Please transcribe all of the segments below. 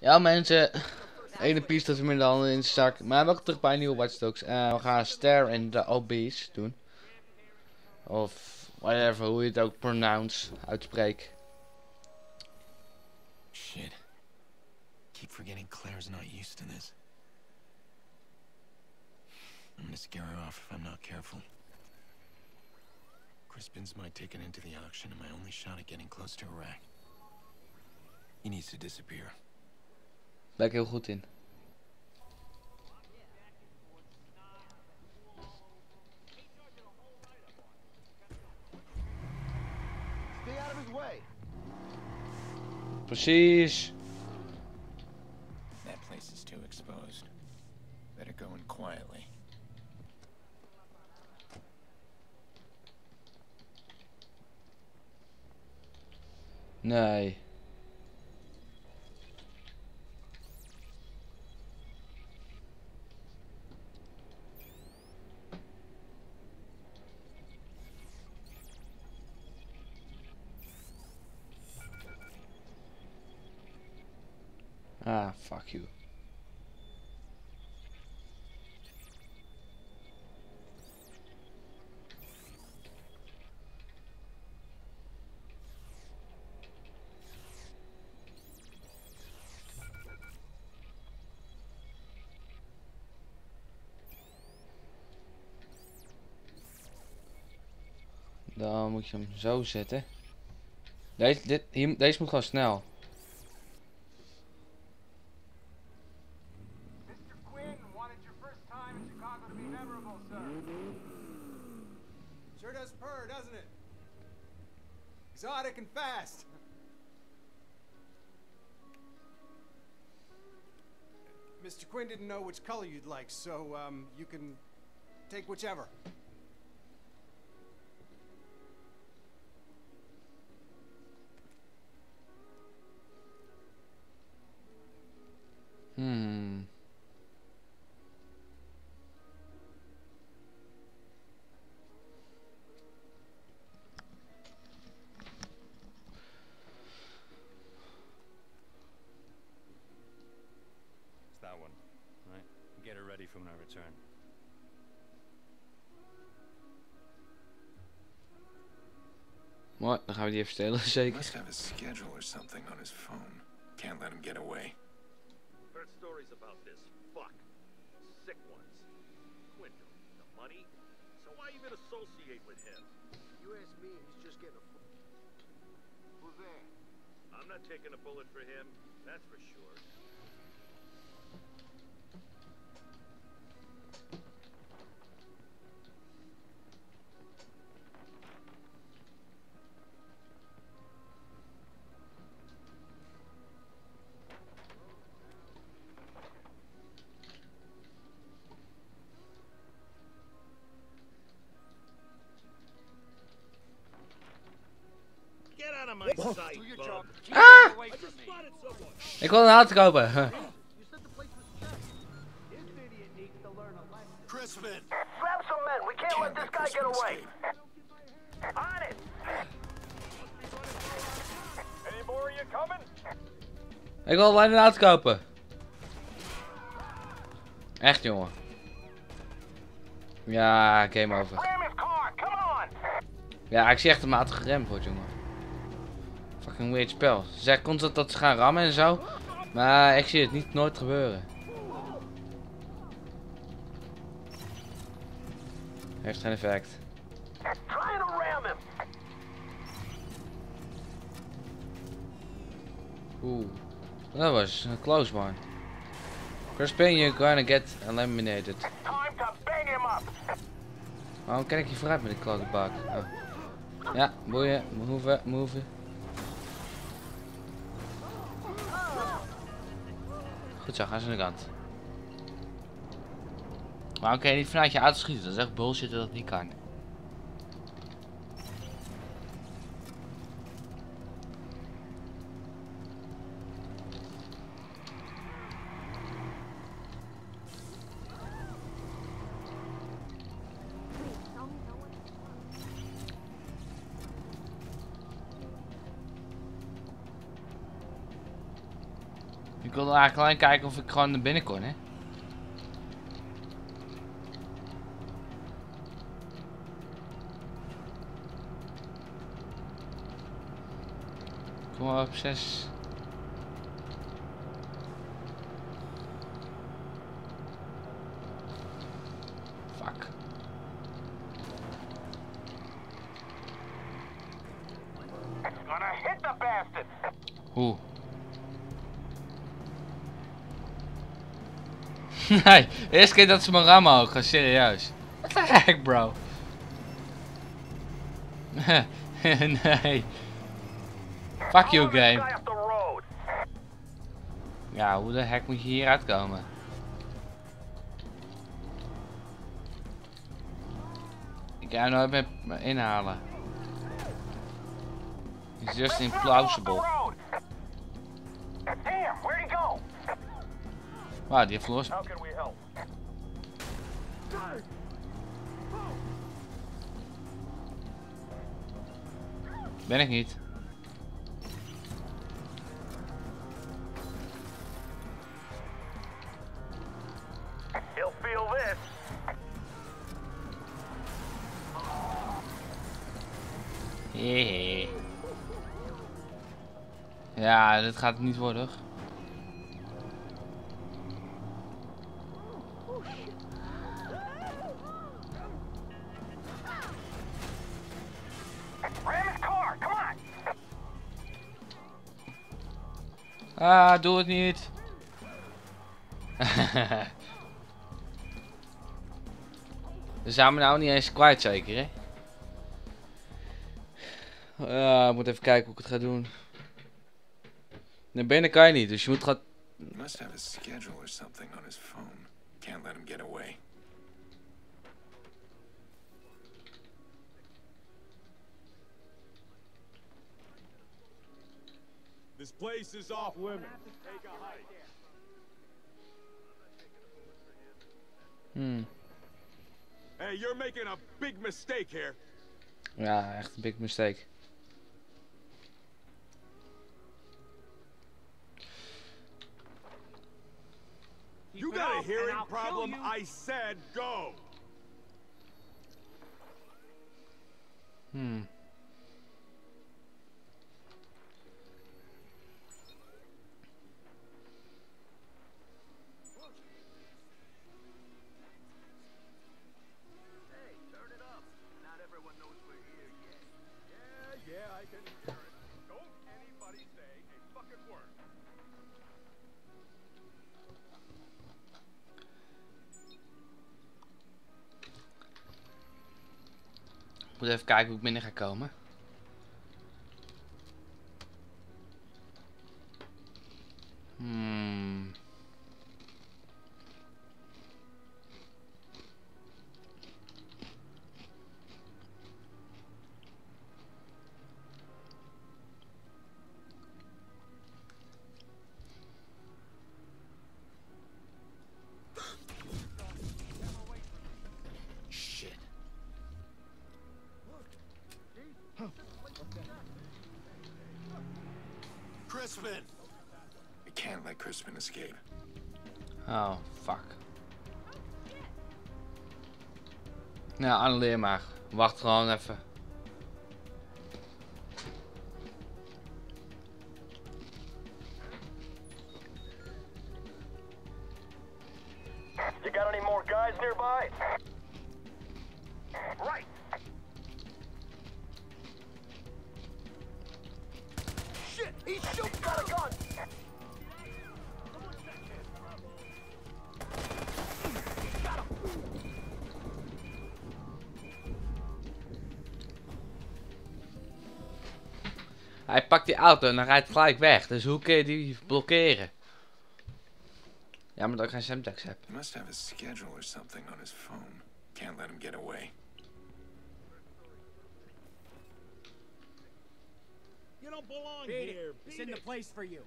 Ja mensen, ene piece dat we meer dan in de zak. Maar welkom terug bij een nieuwe Watch Dogs. En we gaan Stare in the Abyss doen. Of whatever, hoe je het ook pronounce, uitspreekt. Shit. Keep forgetting Claire's not used to this. I'm gonna scare her off if I'm not careful. Crispin's my ticket into the auction and my only shot at getting close to Iraq. He needs to disappear. Ben ik heel goed in. Precies. That place is too exposed. Better go in quietly. Nee. You. Dan moet je hem zo zetten. Deze, dit, hier, deze moet gewoon snel. Know which color you'd like, so um, you can take whichever. Dan gaan we die even stelen, He zeker. must have a schedule or something on his phone. Can't let him get away. Heard stories about this fuck. Sick ones. Quinto, the money. So why even associate with him? You ask me, he's just getting a. Who's there? I'm not taking a bullet for him, that's for sure. It. Any more of you coming? Ik wil alleen een auto kopen. Echt jongen. Ja, game over. Ja, ik zie echt mijn auto geremd wordt, jongen. Fucking weird spel. Ze zeggen constant dat ze gaan rammen en zo. Maar ik zie het niet nooit gebeuren. Heeft geen effect. Oeh. Dat was een close one. Crispin, you're gonna get eliminated. Waarom kijk je vooruit met die klote bak? Oh. Ja, boeien, move, move. Ze aan de kant. Waarom kan je niet vanuit je schieten? Dat is echt bullshit dat dat niet kan. Ik wilde eigenlijk alleen kijken of ik gewoon naar binnen kon, hè. Kom op 6. Fuck. Gonna hit the bastard! Hoe? nee, de eerste keer dat ze rammen ook, gewoon serieus. What the heck, bro? nee. Fuck you, game. Ja, hoe de heck moet je hier uitkomen? Ik hem nooit meer me inhalen. It's just implausible. Wauw, die heeft help? Ben ik niet. Ja, dit gaat niet worden. Doe het niet. We zijn me nou niet eens kwijt zeker, hè? Ik moet even kijken hoe ik het ga doen. Naar binnen kan je niet, dus je moet. Can't let. This place is off limits. Take a hike. Hmm. Hey, you're making a big mistake here. Ja, echt een big mistake. You got a hearing problem? I said go. Hmm. Even kijken hoe ik binnen ga komen. Crispin! I can't let Crispin escape. Oh, fuck. Nou, annuleer maar. Wacht gewoon even. You got any more guys nearby? Pakt die auto en dan rijdt gelijk weg. Dus hoe kun je die blokkeren? Ja, maar dat ik geen semtex heb. He must have a schedule or something on his phone. Can't let him get away. You don't belong Beat here. it. It's Beat in the place for you.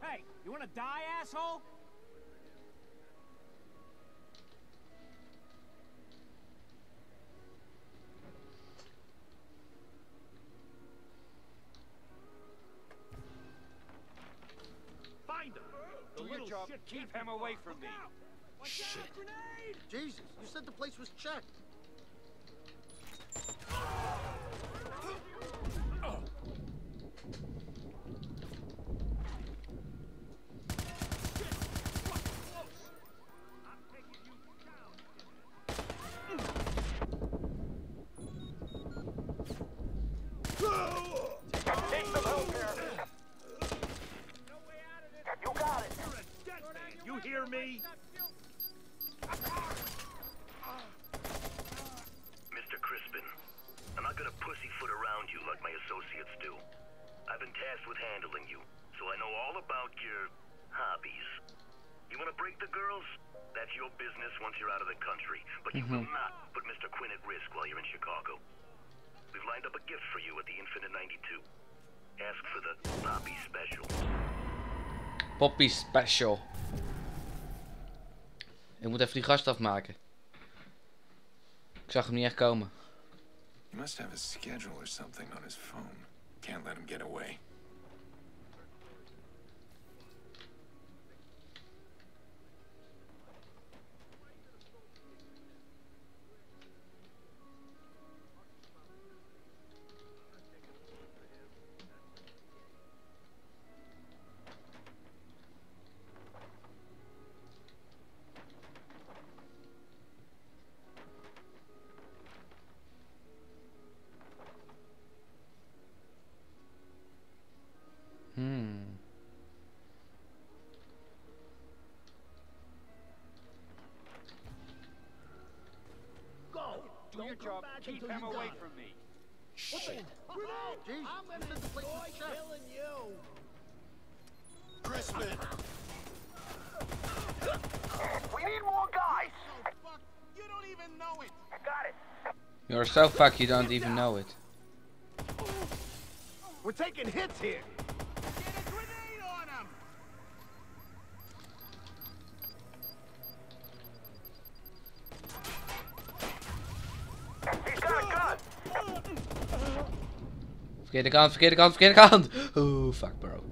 Hey, you wanna die, asshole? Keep him away from me. Shit. Jesus, you said the place was checked. Poppy Special. Ik moet even die gast afmaken. Ik zag hem niet echt komen. He must have a schedule or something on his phone. Can't let him get away. Job. Keep him away from me. Shit. Jesus, you said the place was checked. Crispin! We need more guys. Oh, you don't even know it. Got it. You're so fuck you don't even know it. We're taking hits here. Verkeerde kant, verkeerde kant, verkeerde kant. Oeh, fuck bro.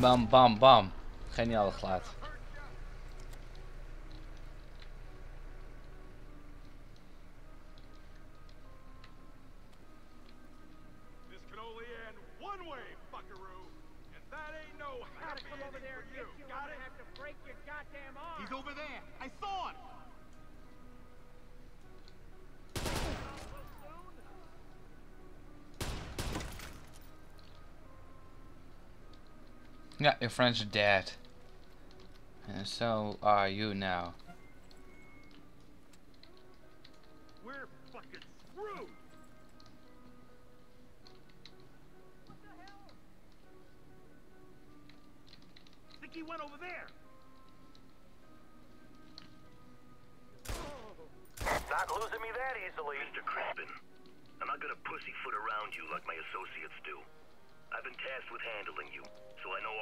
Bam, bam, bam. Geniaal geluid. I saw him. Yeah, your friends are dead. And so are you now.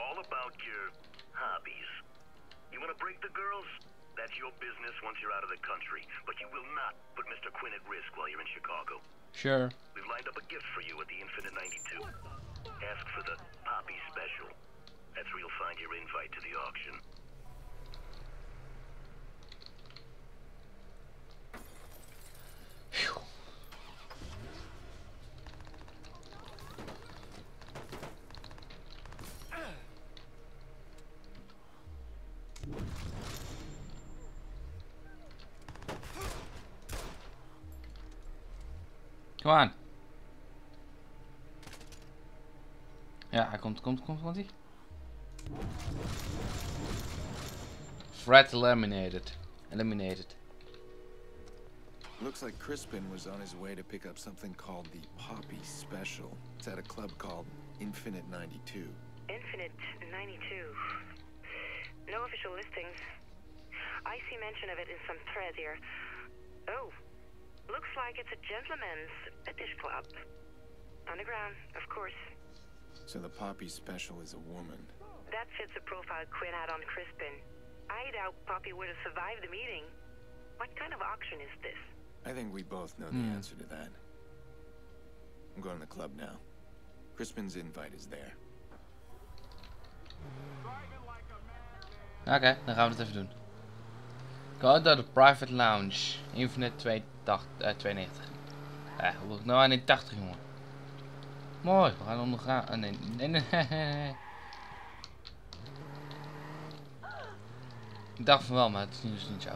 All about your hobbies. You wanna break the girls? That's your business once you're out of the country, but you will not put Mr. Quinn at risk while you're in Chicago. Sure. We've lined up a gift for you at the Infinite 92. Ask for the Poppy Special. That's where you'll find your invite to the auction. Kom aan. Ja, hij komt, komt, komt, komt hij. Threat eliminated. Eliminated. Looks like Crispin was on his way to pick up something called the Poppy Special. It's at a club called Infinite 92. Infinite 92. No official listings. I see mention of it in some thread here. Oh, looks like it's a gentleman's fetish club. Underground, of course. So the Poppy Special is a woman. That fits the profile Quinn had on Crispin. I doubt Poppy would have survived the meeting. What kind of auction is this? I think we both know the Hmm. answer to that. I'm going to the club now. Crispin's invite is there. Oké, dan gaan we het even doen. Go to the private lounge. Infinite 280, eh, 92. Eh, hoe wil ik nou aan die 80 jongen? Mooi, we gaan ondergaan. Oh, nee, nee, nee. Ik dacht van wel, maar het is dus niet zo.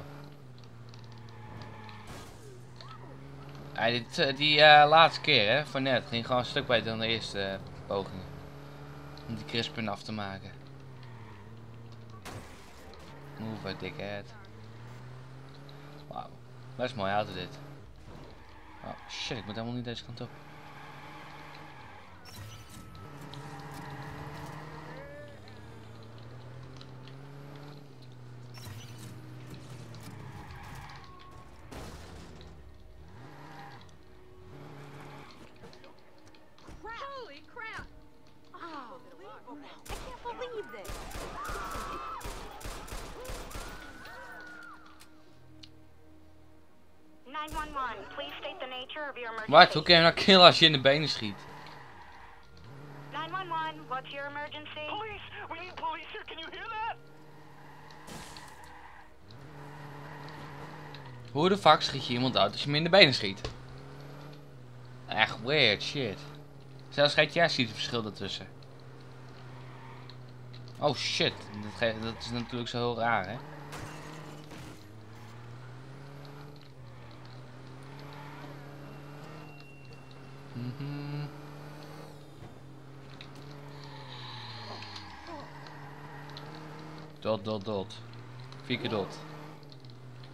Ja, dit, eh, die laatste keer hè, van net ging gewoon een stuk beter dan de eerste eh, pogingen. Om die Crispin af te maken. Move a dickhead. Wauw. Best mooi auto dit. Oh shit, ik moet helemaal niet deze kant op. Wat? Hoe kun je nou killen als je in de benen schiet? 911. What's your emergency? Police! We need police here. Can you hear that? Hoe de fuck schiet je iemand uit als je hem in de benen schiet? Echt weird shit. Zelfs GTA ziet het verschil ertussen. Oh shit, dat, dat is natuurlijk zo heel raar hè. Dot, dot, dot. Vier keer dot.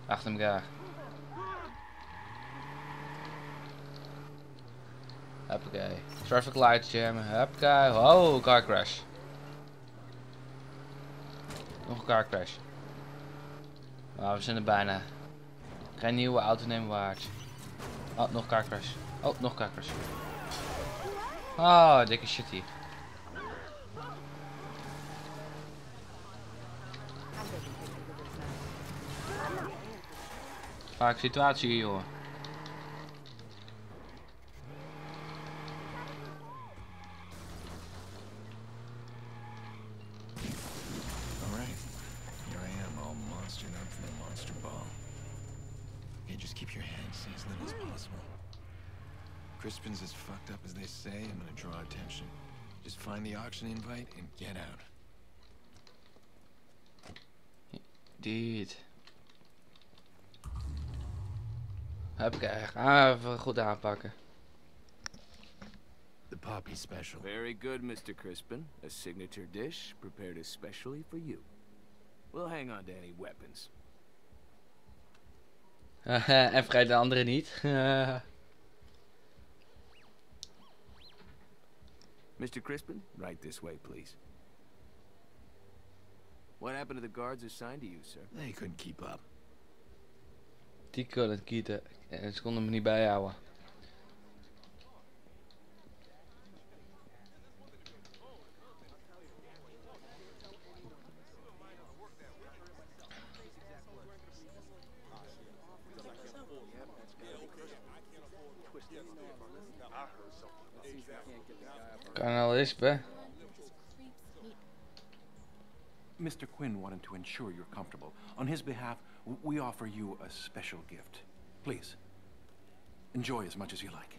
Achter elkaar. Hoppakee. Traffic lights jammen. Hoppakee. Oh, car crash. Nog een car crash. Nou, we zijn er bijna. Geen nieuwe auto nemen waard. Oh, nog car crash. Oh, nog car crash. Oh, dikke shit hier. As little as possible. Crispin's as fucked up as they say. I'm gonna draw attention. Just find the auction invite and get out. Dude. Hoppakee. Gaan we even goed aanpakken. The Poppy Special. Very good, Mr. Crispin. A signature dish prepared especially for you. We'll hang on to any weapons. en vergeet de andere niet. Mr. Crispin, right this way, please. What happened to the guards assigned to you, sir? They couldn't keep up. Die kunnen kieten. En ze konden me niet bijhouden. Mr. Quinn wanted to ensure you're comfortable. On his behalf, we offer you a special gift. Please, enjoy as much as you like.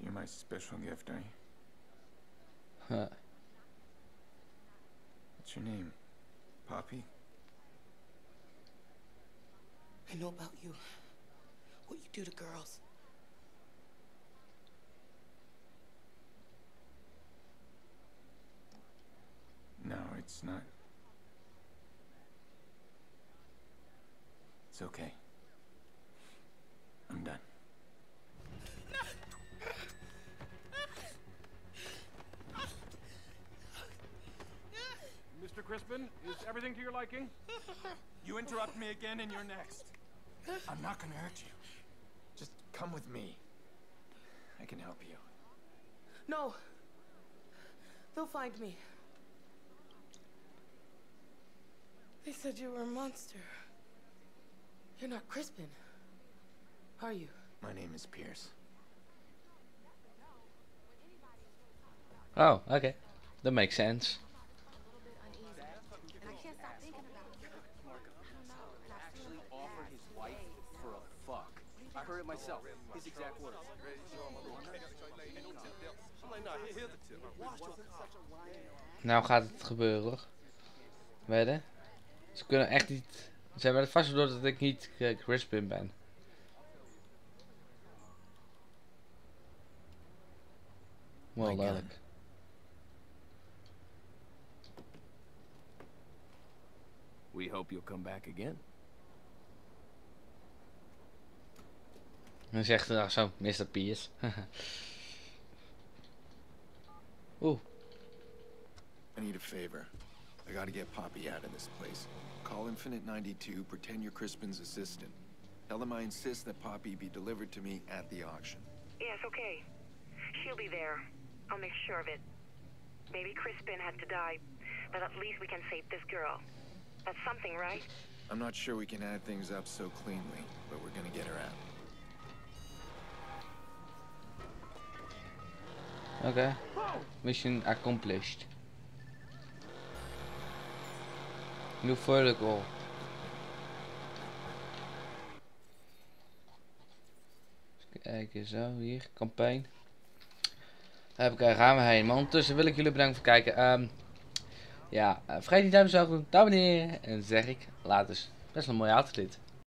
You're my special gift, are you? Huh. What's your name? Poppy? I know about you. What you do to girls. No, it's not. It's okay. I'm done. Mr. Crispin? Crispin, is everything to your liking? You interrupt me again and you're next. I'm not gonna hurt you. Just come with me. I can help you. No. They'll find me. They said you were a monster. You're not Crispin. Are you? My name is Pierce. Oh, okay. That makes sense. And I can't stop thinking about it. actually offered his wife for a fuck. I heard it myself. His exact words. Nou gaat het gebeuren hoor. Wedden? Ze kunnen echt niet... Ze hebben het vast door dat ik niet Crispin ben. Wel duidelijk. We hope you'll come back again. Dan zegt hij nou zo, Mr. Pierce. Oeh. I need a favor. I gotta get Poppy out of this place. Call Infinite 92, pretend you're Crispin's assistant. Tell them I insist that Poppy be delivered to me at the auction. Yes, okay. She'll be there. I'll make sure of it. Maybe Crispin had to die, but at least we can save this girl. That's something, right? I'm not sure we can add things up so cleanly, but we're gonna get her out. Oké. Mission accomplished. New vertical. Even kijken, zo, hier, campagne. Daar heb ik, gaan we heen. Maar ondertussen wil ik jullie bedanken voor het kijken. Ehm, ja, eh, vergeet niet duimpje omhoog te doen, te abonneren. En zeg ik, later. Best wel een mooi outfit.